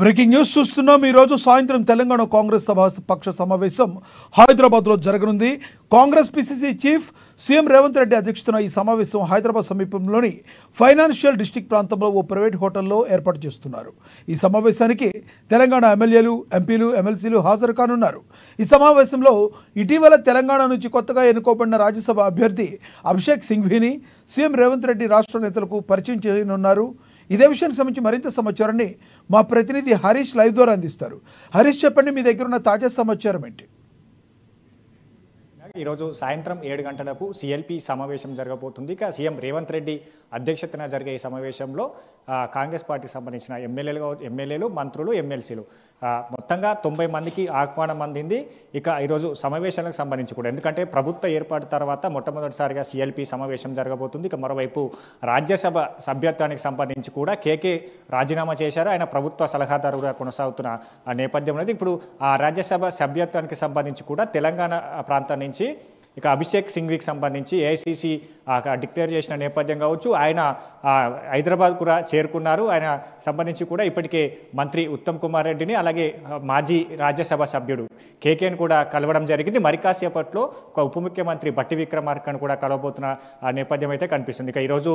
Breaking news చూస్తున్నాం. ఈరోజు సాయంత్రం తెలంగాణ కాంగ్రెస్ సభ పక్ష సమావేశం హైదరాబాద్లో జరగనుంది. Congress PCC chief CM Revanth Reddy అధ్యక్షతన ఈ సమావేశం హైదరాబాద్ సమీపంలోని ఫైనాన్షియల్ డిస్టిక్ ప్రాంతంలో ఓ ప్రైవేట్ హోటల్లో ఏర్పాటు చేస్తున్నారు. ఈ సమావేశానికి తెలంగాణ ఎమ్మెల్యేలు ఎంపీలు ఎమ్మెల్సీలు హాజరు కానున్నారు. ఈ సమావేశంలో ఇటీవల తెలంగాణ నుంచి కొత్తగా ఎన్నుకోబడిన రాజ్యసభ అభ్యర్థి అభిషేక్ సింఘ్వీని సీఎం రేవంత్ రెడ్డి రాష్ట్ర నేతలకు పరిచయం చేయనున్నారు. ఇదే విషయానికి సంబంధించి మరింత సమాచారాన్ని మా ప్రతినిధి హరీష్ లైవ్ ద్వారా అందిస్తారు. హరీష్ చెప్పండి మీ దగ్గర ఉన్న తాజా సమాచారం ఏంటి? ఈరోజు సాయంత్రం ఏడు గంటలకు సిఎల్పి సమావేశం జరగబోతుంది. ఇక సీఎం రేవంత్ రెడ్డి అధ్యక్షతన జరిగే ఈ సమావేశంలో కాంగ్రెస్ పార్టీకి సంబంధించిన ఎమ్మెల్యేలు ఎమ్మెల్యేలు మంత్రులు ఎమ్మెల్సీలు. మొత్తంగా తొంభై మందికి ఆహ్వానం అందింది. ఇక ఈరోజు సమావేశాలకు సంబంధించి కూడా. ఎందుకంటే ప్రభుత్వ ఏర్పాటు తర్వాత మొట్టమొదటిసారిగా సిఎల్పి సమావేశం జరగబోతుంది. ఇక మరోవైపు రాజ్యసభ సభ్యత్వానికి సంబంధించి కూడా కేకే రాజీనామా చేశారు. ఆయన ప్రభుత్వ సలహాదారుగా కొనసాగుతున్న నేపథ్యం అనేది ఇప్పుడు ఆ రాజ్యసభ సభ్యత్వానికి సంబంధించి కూడా తెలంగాణ ప్రాంతం నుంచి 같이 ఇక అభిషేక్ సింఘ్వికి సంబంధించి ఏఐసీసీ డిక్లేర్ చేసిన నేపథ్యం కావచ్చు. ఆయన హైదరాబాద్ కూడా చేరుకున్నారు. ఆయన సంబంధించి కూడా ఇప్పటికే మంత్రి ఉత్తమ్ కుమార్ రెడ్డిని అలాగే మాజీ రాజ్యసభ సభ్యుడు కేకేని కూడా కలవడం జరిగింది. మరి కాసేపట్లో ఒక ఉప ముఖ్యమంత్రి బట్టి విక్రమార్కను కూడా కలవబోతున్న నేపథ్యం అయితే కనిపిస్తుంది. ఇక ఈరోజు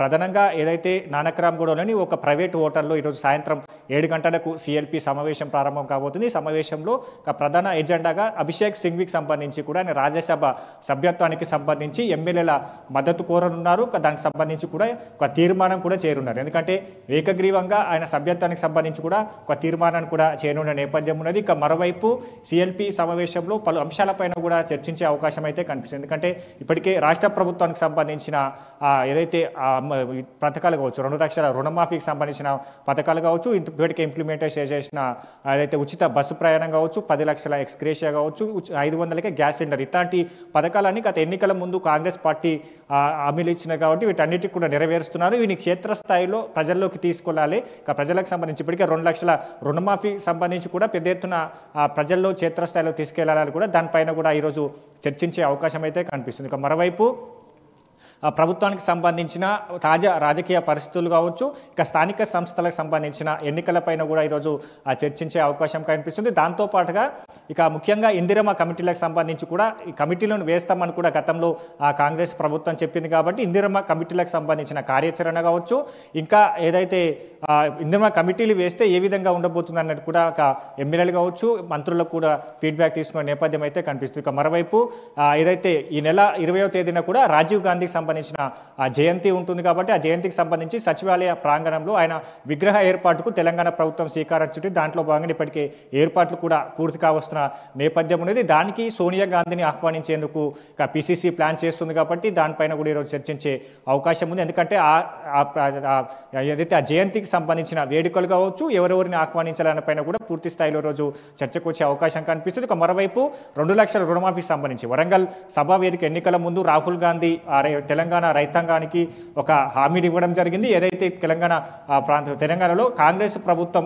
ప్రధానంగా ఏదైతే నానక్రామ్గూడలోని ఒక ప్రైవేట్ హోటల్లో ఈరోజు సాయంత్రం ఏడు గంటలకు సిఎల్పి సమావేశం ప్రారంభం కాబోతుంది. సమావేశంలో ఒక ప్రధాన ఎజెండాగా అభిషేక్ సింఘ్వికి సంబంధించి కూడా ఆయన రాజ్యసభ సభ్యత్వానికి సంబంధించి ఎమ్మెల్యేల మద్దతు కోరనున్నారు. దానికి సంబంధించి కూడా ఒక తీర్మానం కూడా చేరున్నారు ఎందుకంటే ఏకగ్రీవంగా ఆయన సభ్యత్వానికి సంబంధించి కూడా ఒక తీర్మానాన్ని కూడా చేరున్న నేపథ్యం ఉన్నది. ఇక మరోవైపు సిఎల్పి సమావేశంలో పలు అంశాలపైన కూడా చర్చించే అవకాశం అయితే కనిపిస్తుంది. ఎందుకంటే ఇప్పటికే రాష్ట్ర ప్రభుత్వానికి సంబంధించిన ఏదైతే పథకాలు కావచ్చు రెండు లక్షల రుణమాఫీకి సంబంధించిన పథకాలు కావచ్చు ఇప్పటికే ఇంప్లిమెంటేషన్ చేసిన ఏదైతే ఉచిత బస్సు ప్రయాణం కావచ్చు పది లక్షల ఎక్స్గ్రేషియా కావచ్చు ఐదు వందలకే గ్యాస్ సిలిండర్. ఇట్లాంటి పథకాలన్నీ గత ఎన్నికల ముందు కాంగ్రెస్ పార్టీ ఆ, హామీలు ఇచ్చినాయి కాబట్టి వీటన్నిటిని కూడా నెరవేరుస్తున్నారు. వీటిని క్షేత్రస్థాయిలో ప్రజల్లోకి తీసుకెళ్ళాలి ఇక ప్రజలకు సంబంధించి ఇప్పటికే రెండు లక్షల రుణమాఫీ సంబంధించి కూడా పెద్ద ఎత్తున ఆ, ప్రజల్లో క్షేత్రస్థాయిలో తీసుకెళ్ళాలని కూడా దానిపైన కూడా ఈరోజు చర్చించే అవకాశం అయితే కనిపిస్తుంది. ఇక మరోవైపు ప్రభుత్వానికి సంబంధించిన తాజా రాజకీయ పరిస్థితులు కావచ్చు ఇక స్థానిక సంస్థలకు సంబంధించిన ఎన్నికలపైన కూడా ఈరోజు చర్చించే అవకాశం కనిపిస్తుంది. దాంతోపాటుగా ఇక ముఖ్యంగా ఇందిరమ్మ కమిటీలకు సంబంధించి కూడా ఈ కమిటీలను వేస్తామని కూడా గతంలో కాంగ్రెస్ ప్రభుత్వం చెప్పింది కాబట్టి ఇందిరమ్మ కమిటీలకు సంబంధించిన కార్యాచరణ కావచ్చు ఇంకా ఏదైతే ఇందిరమ్మ కమిటీలు వేస్తే ఏ విధంగా ఉండబోతుంది అన్నది కూడా ఒక ఎమ్మెల్యేలు కావచ్చు మంత్రులకు కూడా ఫీడ్బ్యాక్ తీసుకున్న నేపథ్యం అయితే కనిపిస్తుంది. ఇక మరోవైపు ఏదైతే ఈ నెల ఇరవయో తేదీన కూడా రాజీవ్ గాంధీకి సంబంధించిన ఆ జయంతి ఉంటుంది కాబట్టి ఆ జయంతికి సంబంధించి సచివాలయ ప్రాంగణంలో ఆయన విగ్రహ ఏర్పాటుకు తెలంగాణ ప్రభుత్వం శ్రీకారం చుట్టి దాంట్లో భాగంగా ఇప్పటికే ఏర్పాట్లు కూడా పూర్తి కావస్తున్న నేపథ్యం ఉన్నది. దానికి సోనియా గాంధీని ఆహ్వానించేందుకు ఇక పిసిసి ప్లాన్ చేస్తుంది కాబట్టి దానిపైన కూడా ఈరోజు చర్చించే అవకాశం ఉంది. ఎందుకంటే ఆ- ఏదైతే ఆ జయంతికి సంబంధించిన వేడుకలు కావచ్చు ఎవరెవరిని ఆహ్వానించాలన్న పైన కూడా పూర్తి స్థాయిలో రోజు చర్చకు వచ్చే అవకాశం కనిపిస్తుంది. ఇక మరోవైపు రెండు లక్షల రుణమాఫీకి సంబంధించి వరంగల్ సభా వేదిక ఎన్నికల ముందు రాహుల్ గాంధీ తెలంగాణ రైతాంగానికి ఒక హామీని ఇవ్వడం జరిగింది. ఏదైతే తెలంగాణ ప్రాంత తెలంగాణలో కాంగ్రెస్ ప్రభుత్వం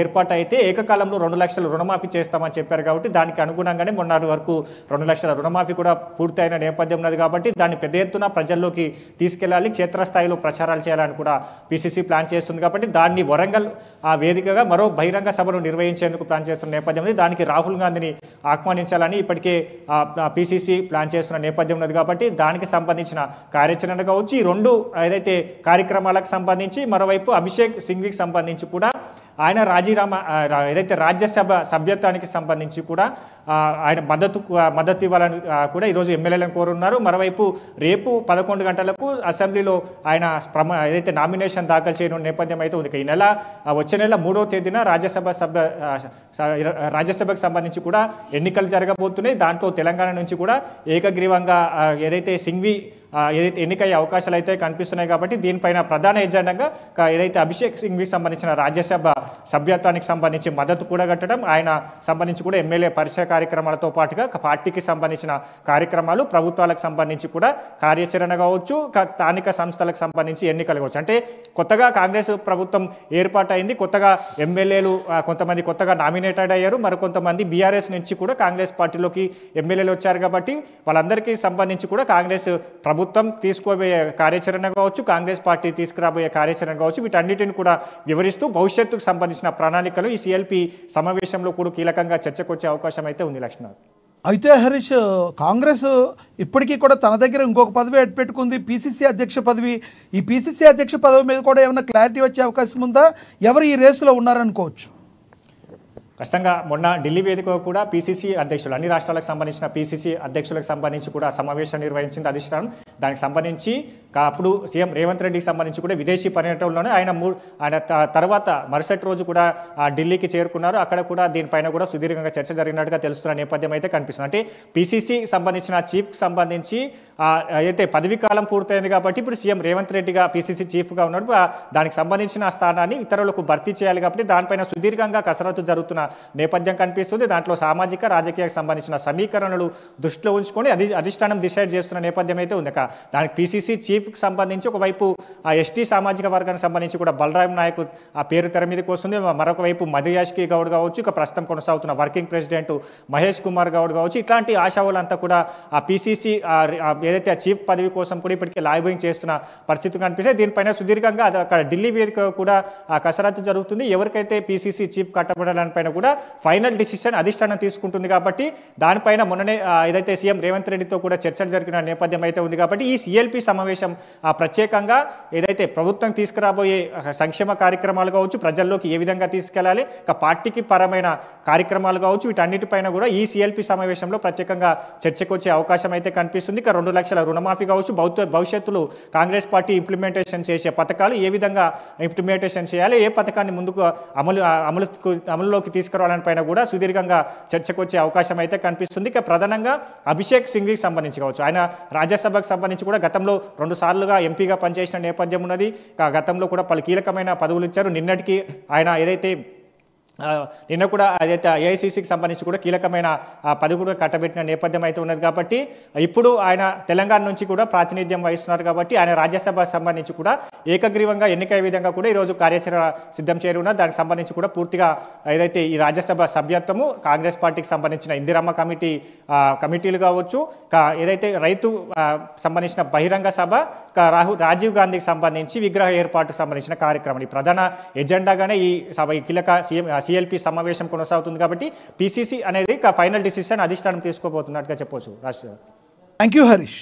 ఏర్పాటు అయితే ఏకకాలంలో రెండు లక్షల రుణమాఫీ చేస్తామని చెప్పారు కాబట్టి దానికి అనుగుణంగానే మొన్నటి వరకు రెండు లక్షల రుణమాఫీ కూడా పూర్తయిన నేపథ్యం ఉన్నది కాబట్టి దాన్ని పెద్ద ఎత్తున ప్రజల్లోకి తీసుకెళ్ళాలి. క్షేత్రస్థాయిలో ప్రచారాలు చేయాలని కూడా పిసిసి ప్లాన్ చేస్తుంది కాబట్టి దాన్ని వరంగల్ ఆ వేదికగా మరో బహిరంగ సభను నిర్వహించేందుకు ప్లాన్ చేస్తున్న నేపథ్యం ఉంది. దానికి రాహుల్ గాంధీని ఆహ్వానించాలని ఇప్పటికే పిసిసి ప్లాన్ చేస్తున్న నేపథ్యం ఉన్నది కాబట్టి దానికి సంబంధించిన కార్యాచరణ కావచ్చు ఈ రెండు ఏదైతే కార్యక్రమాలకు సంబంధించి మరోవైపు అభిషేక్ సింఘ్వికి సంబంధించి కూడా ఆయన రాజీనామా ఏదైతే రాజ్యసభ సభ్యత్వానికి సంబంధించి కూడా ఆయన మద్దతు మద్దతు ఇవ్వాలని కూడా ఈరోజు ఎమ్మెల్యేలను కోరున్నారు. మరోవైపు రేపు పదకొండు గంటలకు అసెంబ్లీలో ఆయన ప్రమ ఏదైతే నామినేషన్ దాఖలు చేయడం నేపథ్యం అయితే ఉంది. ఈ నెల వచ్చే నెల మూడవ తేదీన రాజ్యసభ సభ్య స- రాజ్యసభకు సంబంధించి కూడా ఎన్నికలు జరగబోతున్నాయి. దాంట్లో తెలంగాణ నుంచి కూడా ఏకగ్రీవంగా ఏదైతే సింఘ్వి ఏదైతే ఎన్నికయ్యే అవకాశాలు అయితే కనిపిస్తున్నాయి కాబట్టి దీనిపైన ప్రధాన ఎజెండాగా ఏదైతే అభిషేక్ సింగ్కి సంబంధించిన రాజ్యసభ సభ్యత్వానికి సంబంధించి మద్దతు కూడా కట్టడం ఆయన సంబంధించి కూడా ఎమ్మెల్యే పరిచయ కార్యక్రమాలతో పాటుగా పార్టీకి సంబంధించిన కార్యక్రమాలు ప్రభుత్వాలకు సంబంధించి కూడా కార్యాచరణ కావచ్చు స్థానిక సంస్థలకు సంబంధించి ఎన్నికలు కావచ్చు. అంటే కొత్తగా కాంగ్రెస్ ప్రభుత్వం ఏర్పాటైంది కొత్తగా ఎమ్మెల్యేలు కొంతమంది కొత్తగా నామినేటెడ్ అయ్యారు మరి కొంతమంది బీఆర్ఎస్ నుంచి కూడా కాంగ్రెస్ పార్టీలోకి ఎమ్మెల్యేలు వచ్చారు కాబట్టి వాళ్ళందరికీ సంబంధించి కూడా కాంగ్రెస్ ప్రభుత్వం ప్రభుత్వం తీసుకోబోయే కార్యాచరణ కావచ్చు కాంగ్రెస్ పార్టీ తీసుకురాబోయే కార్యాచరణ కావచ్చు వీటన్నిటిని కూడా వివరిస్తూ భవిష్యత్తుకు సంబంధించిన ప్రణాళికలు ఈ సిఎల్పి సమావేశంలో కూడా కీలకంగా చర్చకొచ్చే అవకాశం అయితే ఉంది లక్ష్మణ్. అయితే హరీష్ కాంగ్రెస్ ఇప్పటికీ కూడా తన దగ్గర ఇంకొక పదవి పెట్టుకుంది పీసీసీ అధ్యక్ష పదవి. ఈ పీసీసీ అధ్యక్ష పదవి మీద కూడా ఏమైనా క్లారిటీ వచ్చే అవకాశం ఉందా? ఎవరు ఈ రేసులో ఉన్నారనుకోవచ్చు. ఖచ్చితంగా మొన్న ఢిల్లీ వేదిక కూడా పీసీసీ అధ్యక్షులు అన్ని రాష్ట్రాలకు సంబంధించిన పీసీసీ అధ్యక్షులకు సంబంధించి కూడా సమావేశం నిర్వహించింది అధిష్టానం. దానికి సంబంధించి అప్పుడు సీఎం రేవంత్ రెడ్డికి సంబంధించి కూడా విదేశీ పర్యటనలోనే ఆయన మూ ఆయన త- తర్వాత మరుసటి రోజు కూడా ఆ, ఢిల్లీకి చేరుకున్నారు. అక్కడ కూడా దీనిపైన కూడా సుదీర్ఘంగా చర్చ జరిగినట్టుగా తెలుస్తున్న నేపథ్యం అయితే కనిపిస్తుంది. అంటే పీసీసీ సంబంధించిన చీఫ్కి సంబంధించి అయితే పదవీ కాలం పూర్తయింది కాబట్టి ఇప్పుడు సీఎం రేవంత్ రెడ్డిగా పీసీసీ చీఫ్గా ఉన్నాడు దానికి సంబంధించిన స్థానాన్ని ఇతరులకు భర్తీ చేయాలి కాబట్టి దానిపైన సుదీర్ఘంగా కసరత్తు జరుగుతున్న నేపథ్యం కనిపిస్తుంది. దాంట్లో సామాజిక రాజకీయాలకు సంబంధించిన సమీకరణలు దృష్టిలో ఉంచుకొని అది అధిష్టానం డిసైడ్ చేస్తున్న నేపథ్యం అయితే ఉంది. దానికి పీసీసీ చీఫ్కి సంబంధించి ఒకవైపు ఆ ఎస్టీ సామాజిక వర్గానికి సంబంధించి కూడా బలరాం నాయక్ ఆ పేరు తెర మీదకి వస్తుంది. మరొక వైపు మధుయాష్కి గౌడ్ కావచ్చు ఇక ప్రస్తుతం కొనసాగుతున్న వర్కింగ్ ప్రెసిడెంట్ మహేష్ కుమార్ గౌడ్ కావచ్చు. ఇట్లాంటి ఆశావులంతా కూడా ఆ పీసీసీ ఏదైతే ఆ చీఫ్ పదవి కోసం కూడా ఇప్పటికే లాయబోయింగ్ చేస్తున్న పరిస్థితి కనిపిస్తే దీనిపైన సుదీర్ఘంగా అక్కడ ఢిల్లీ వేదిక కూడా ఆ కసరత్తు జరుగుతుంది. ఎవరికైతే పీసీసీ చీఫ్ కట్టబడాలనిపైన కూడా ఫైనల్ డిసిషన్ అధిష్టానం తీసుకుంటుంది కాబట్టి దానిపైన మొన్ననే ఏదైతే సీఎం రేవంత్ రెడ్డితో కూడా చర్చలు జరిగిన నేపథ్యం అయితే ఉంది కాబట్టి ఈ సిఎల్పి సమావేశం ఆ, ప్రత్యేకంగా ఏదైతే ప్రభుత్వం తీసుకురాబోయే సంక్షేమ కార్యక్రమాలు కావచ్చు ప్రజల్లోకి ఏ విధంగా తీసుకెళ్ళాలి ఇక పార్టీకి పరమైన కార్యక్రమాలు కావచ్చు వీటన్నిటిపైన కూడా ఈ సిఎల్పి సమావేశంలో ప్రత్యేకంగా చర్చకు వచ్చే అవకాశం అయితే కనిపిస్తుంది. ఇక రెండు లక్షల రుణమాఫీ కావచ్చు భౌత భవిష్యత్తులో కాంగ్రెస్ పార్టీ ఇంప్లిమెంటేషన్ చేసే పథకాలు ఏ విధంగా ఇంప్లిమెంటేషన్ చేయాలి ఏ పథకాన్ని ముందుకు అమలు అమలు అమలులోకి తీసుకురావాలని పైన కూడా సుదీర్ఘంగా చర్చకు వచ్చే అవకాశం అయితే కనిపిస్తుంది. ఇక ప్రధానంగా అభిషేక్ సింఘ్కి సంబంధించి కావచ్చు. ఆయన రాజ్యసభకు సంబంధించి కూడా గతంలో రెండు సార్లుగా ఎంపీగా పనిచేసిన నేపథ్యం ఉన్నది. గతంలో కూడా పలు కీలకమైన పదవులు ఇచ్చారు. నిన్నటికి ఆయన ఏదైతే నిన్న కూడా అదైతే ఏఐసీసీకి సంబంధించి కూడా కీలకమైన ఆ, పదవి కూడా కట్టబెట్టిన నేపథ్యం అయితే ఉన్నది కాబట్టి ఇప్పుడు ఆయన తెలంగాణ నుంచి కూడా ప్రాతినిధ్యం వహిస్తున్నారు కాబట్టి ఆయన రాజ్యసభ సంబంధించి కూడా ఏకగ్రీవంగా ఎన్నికయ్యే విధంగా కూడా ఈరోజు కార్యాచరణ సిద్ధం చేయనున్నారు. దానికి సంబంధించి కూడా పూర్తిగా ఏదైతే ఈ రాజ్యసభ సభ్యత్వము కాంగ్రెస్ పార్టీకి సంబంధించిన ఇందిరమ్మ కమిటీ కమిటీలు కావచ్చు కా- ఏదైతే రైతు సంబంధించిన బహిరంగ సభ రాహుల్ రాజీవ్ గాంధీకి సంబంధించి విగ్రహ ఏర్పాటుకు సంబంధించిన కార్యక్రమం ఈ ప్రధాన ఎజెండాగానే ఈ సభ ఈ కీలక సీఎం సిఎల్పి సమావేశం కొనసాగుతుంది కాబట్టి పీసీసీ అనేది ఫైనల్ డిసిషన్ అధిష్టానం తీసుకోబోతున్నట్టుగా చెప్పవచ్చు రాష్ట్ర థ్యాంక్ యూ హరీష్